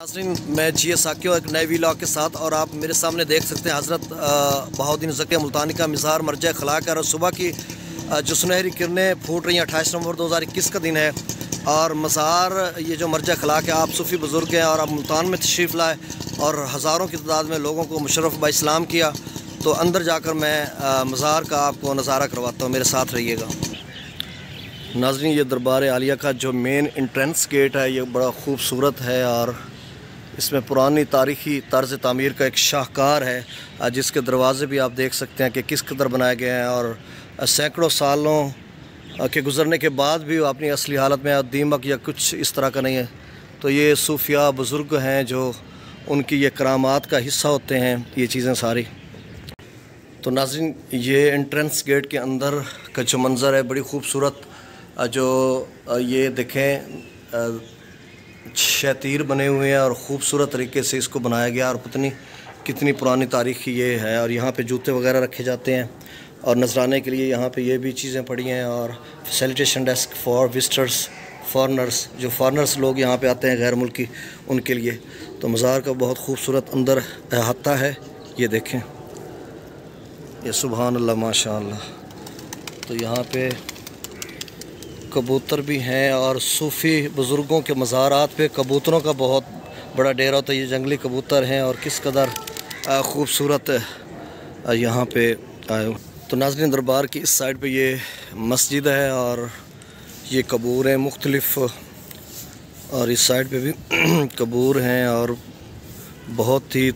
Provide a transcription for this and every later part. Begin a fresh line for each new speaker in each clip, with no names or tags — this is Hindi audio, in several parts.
नाजरीन, मैं जी एस साकियो एक नए वीलॉग के साथ और आप मेरे सामने देख सकते हैं हज़रत बहाउद्दीन जकिया मुल्तानी का मज़ार मरज खलाक है और सुबह की जो सुनहरी किरणें फूट रही हैं, अट्ठाईस नवंबर दो हज़ार इक्कीस का दिन है और मज़ार, ये जो मरज खलाक है, आप सूफ़ी बुज़ुर्ग हैं और आप मुल्तान में तशरीफ़ लाए और हज़ारों की तादाद में लोगों को मुशरफ इस्लाम किया तो अंदर जाकर मैं मज़ार का आपको नज़ारा करवाता हूँ, मेरे साथ रहिएगा। नाजरीन, ये दरबार आलिया का जो मेन इंट्रेंस गेट है, ये बड़ा खूबसूरत है और इसमें पुरानी तारीखी तर्ज तमीर का एक शाहकार है जिसके दरवाज़े भी आप देख सकते हैं कि किस कदर बनाए गए हैं और सैकड़ों सालों के गुज़रने के बाद भी अपनी असली हालत में दीमक या कुछ इस तरह का नहीं है। तो ये सूफिया बुज़ुर्ग हैं जो उनकी ये करामात का हिस्सा होते हैं, ये चीज़ें सारी। तो नाजिन ये एंट्रेंस गेट के अंदर का जो मंज़र है, बड़ी खूबसूरत जो ये देखें शतीर बने हुए हैं और ख़ूबसूरत तरीके से इसको बनाया गया और पत्नी कितनी पुरानी तारीख ये है और यहाँ पे जूते वगैरह रखे जाते हैं और नजराने के लिए यहाँ पे ये भी चीज़ें पड़ी हैं और facilitation desk for visitors foreigners जो फॉरनर्स लोग यहाँ पे आते हैं गैर मुल्की, उनके लिए। तो मज़ार का बहुत खूबसूरत अंदर अहाता है, ये देखें। ये सुबह अल्लाह, माशा तो यहाँ पे कबूतर भी हैं और सूफ़ी बुज़ुर्गों के मज़ारात पे कबूतरों का बहुत बड़ा डेरा होता है, ये जंगली कबूतर हैं और किस कदर ख़ूबसूरत यहाँ पे आए तो नाजन दरबार की इस साइड पे ये मस्जिद है और ये कबूर हैं मुख्तलफ़, और इस साइड पे भी कबूर हैं और बहुत ही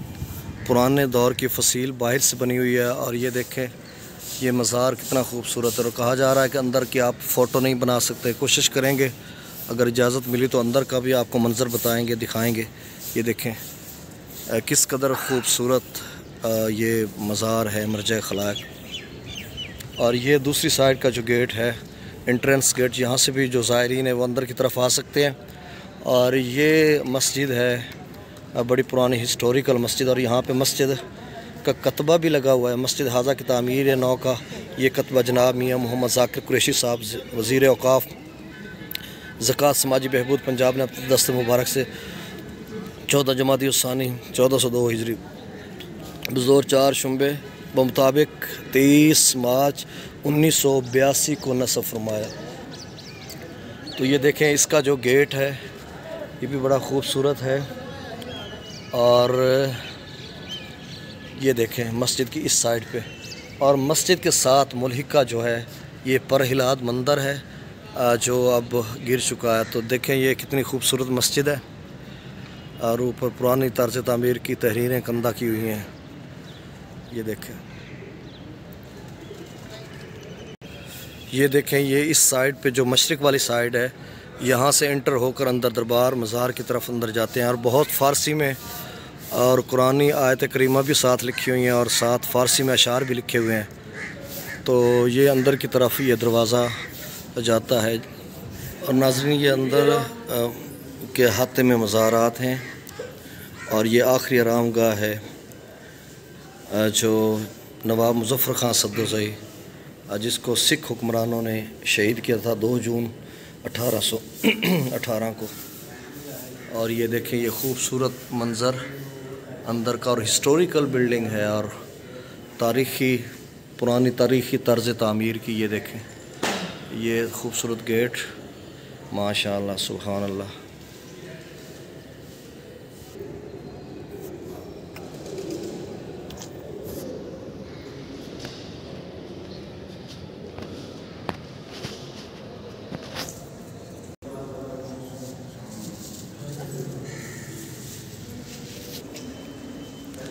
पुराने दौर की फसील बाहर से बनी हुई है और ये देखें ये मज़ार कितना खूबसूरत है और कहा जा रहा है कि अंदर की आप फ़ोटो नहीं बना सकते, कोशिश करेंगे। अगर इजाज़त मिली तो अंदर का भी आपको मंज़र बताएँगे, दिखाएँगे। ये देखें किस कदर खूबसूरत ये मज़ार है, मरज खलाक और ये दूसरी साइड का जो गेट है इंट्रेंस गेट, यहाँ से भी जो ज़ायरीन है वो अंदर की तरफ़ आ सकते हैं। और ये मस्जिद है बड़ी पुरानी हिस्टोरिकल मस्जिद और यहाँ पे मस्जिद का कतबा भी लगा हुआ है, मस्जिद हाजा की तमीर नौ का ये कतबा जनाब मियाँ मोहम्मद जाकिर कुरेशी साहब वज़ी अवकाफ़ ज़क़़त समाजी बहबूद पंजाब ने अपने दस्त मुबारक से चौदह जमाती उसानी, चौदह सौ दो हिजरी। बजोर चार शुबे बमुताबिक तेईस मार्च उन्नीस सौ बयासी को नसब फरमाया। तो ये देखें, इसका जो गेट है, ये भी बड़ा खूबसूरत है और ये देखें मस्जिद की इस साइड पे। और मस्जिद के साथ मुलहिका जो है, ये परहिलाद मंदिर है जो अब गिर चुका है। तो देखें ये कितनी खूबसूरत मस्जिद है। और ऊपर पुरानी तर्ज तमीर की तहरीरें कंदा की हुई हैं। ये देखें। ये देखें ये इस साइड पे जो मशरक़ वाली साइड है, यहाँ से इंटर होकर अंदर दरबार मज़ार की तरफ़ अंदर जाते हैं। और बहुत फ़ारसी में और कुरानी आयत करीमा भी साथ लिखी हुई हैं और साथ फ़ारसी में अशार भी लिखे हुए हैं। तो ये अंदर की तरफ़ ये दरवाज़ा जाता है और नाजरीन, ये अंदर के हाथे में मज़ारात हैं और ये आखिरी आराम गाह है जो नवाब मुजफ़र ख़ान सद्दोज़ई जिसको सिख हुक्मरानों ने शहीद किया था दो जून अठारह सौ अठारह को। और ये देखें, ये खूबसूरत मंज़र अंदर का और हिस्टोरिकल बिल्डिंग है और तारीख़ी, पुरानी तारीख़ी तर्ज तमीर की ये देखें। ये खूबसूरत गेट माशा सुबहान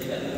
अल्लाह